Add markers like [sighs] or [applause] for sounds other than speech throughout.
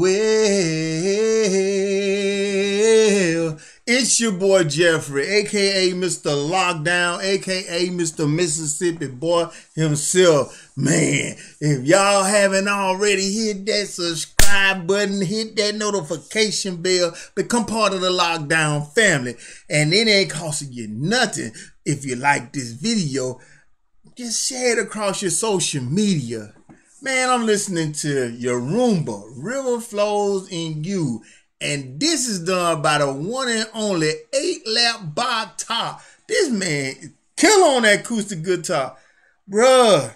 Well, It's your boy Jeffrey, aka Mr. Lockdown, aka Mr. Mississippi Boy himself. Man, if y'all haven't already hit that subscribe button, hit that notification bell, become part of the Lockdown family. And it ain't costing you nothing if you like this video. Just share it across your social media Man, I'm listening to Yiruma, River Flows in You. And this is done by the one and only 8 lap Bob Top. This man kill on that acoustic guitar. Bruh,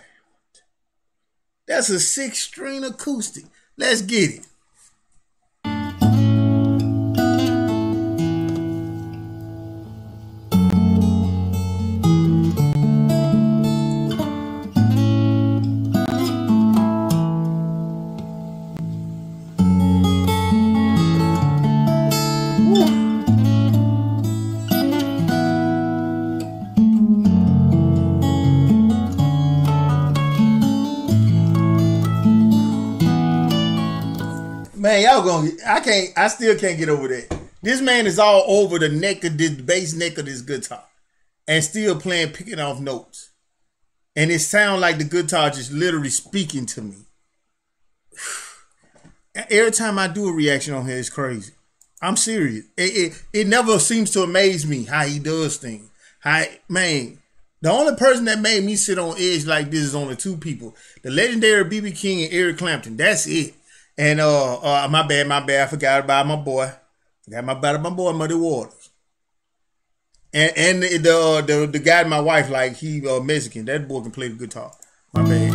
that's a six string acoustic. Let's get it. Man, y'all gonna I can't I still can't get over that. This man is all over the neck of this bass neck of this guitar and still playing picking off notes. And it sounds like the guitar just literally speaking to me. [sighs] Every time I do a reaction on here, it's crazy. I'm serious. It, it, it never seems to amaze me how he does things. How man, the only person that made me sit on edge like this is only two people: the legendary BB King and Eric Clapton. That's it. And uh, uh, my bad, my bad. I forgot about my boy. Forgot my about my boy Muddy Waters. And and the the, the guy my wife like he uh, Mexican. That boy can play the guitar. My bad.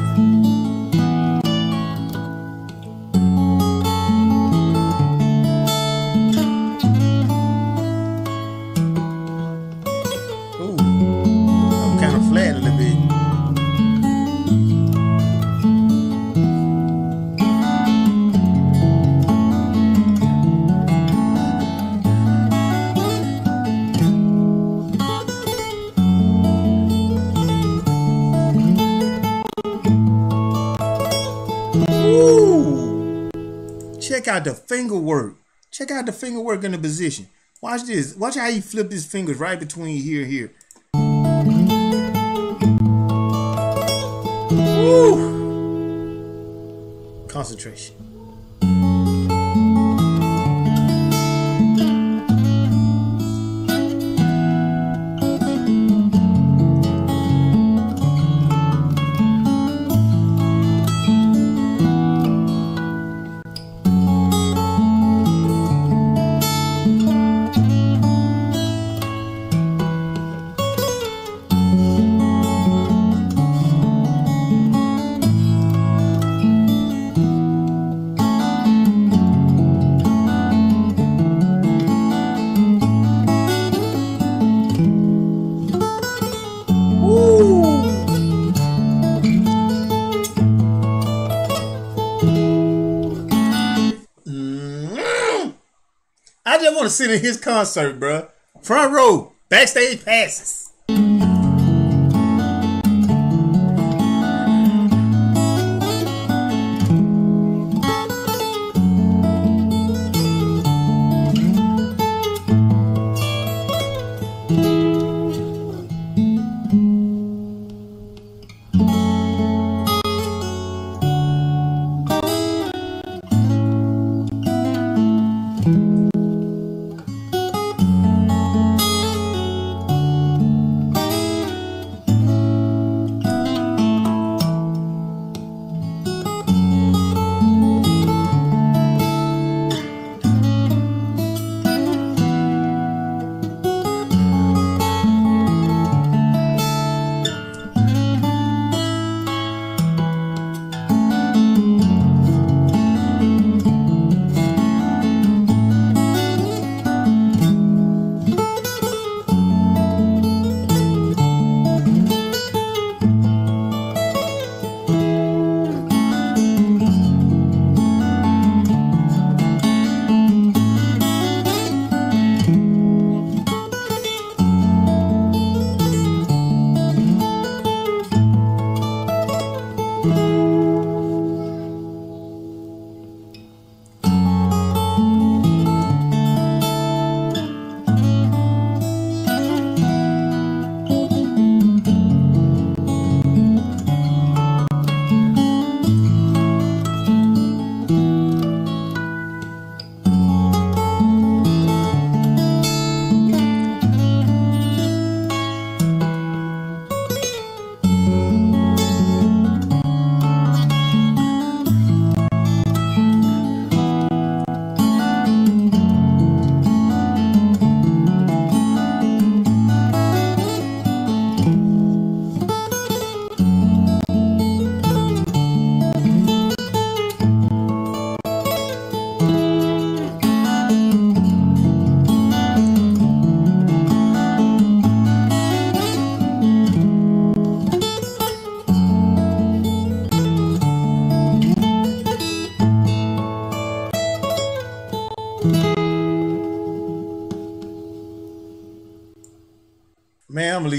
Check out the finger work. Check out the finger work in the position. Watch this. Watch how he flip his fingers right between here and here. Woo. Concentration. I just want to sit in his concert, bruh. Front row, backstage passes.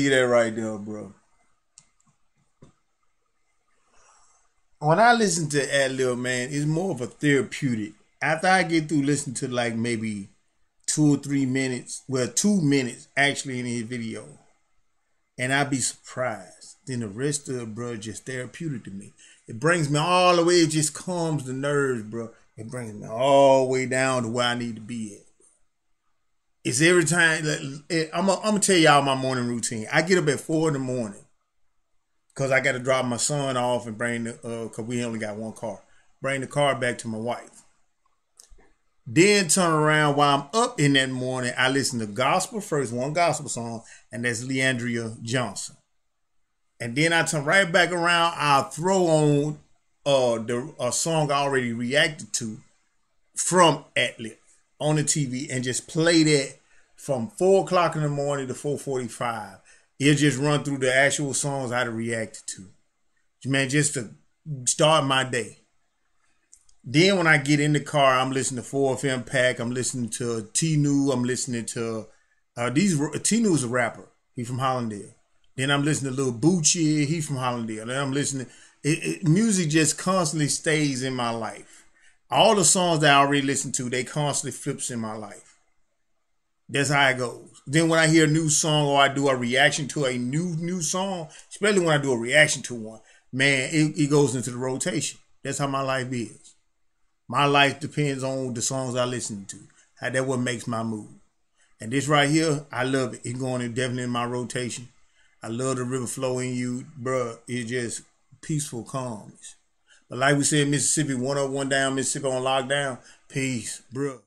That right there, bro. When I listen to Alip, man, it's more of a therapeutic. After I get through listening to like maybe two or three minutes, well, two minutes actually in his video, and I'd be surprised. Then the rest of it, bro, just therapeutic to me. It brings me all the way. It just calms the nerves, bro. It brings me all the way down to where I need to be at. It's every time. I'm gonna tell y'all my morning routine. I get up at four in the morning because I got to drop my son off and bring the uh, cause we only got one car. Bring the car back to my wife. Then turn around while I'm up in that morning. I listen to gospel first, one gospel song, and that's Le'Andria Johnson. And then I turn right back around. I'll throw on uh the a song I already reacted to from Alip on the TV and just play that from four o'clock in the morning to four forty five. It'll just run through the actual songs I'd reacted to. Man, just to start my day. Then when I get in the car, I'm listening to 4FM Pack. I'm listening to T-New. I'm listening to uh, these. T-New is a rapper. He's from Hollandale. Then I'm listening to Lil Bucci. He's from Hollandale. Then I'm listening. It, it, music just constantly stays in my life. All the songs that I already listen to, they constantly flips in my life. That's how it goes. Then when I hear a new song or I do a reaction to a new new song, especially when I do a reaction to one, man, it, it goes into the rotation. That's how my life is. My life depends on the songs I listen to. How that what makes my mood. And this right here, I love it. It's going in definitely in my rotation. I love the river flowing you, bruh. It's just peaceful calmness. But like we said, Mississippi, one up, one down, Mississippi on lockdown. Peace, bruh.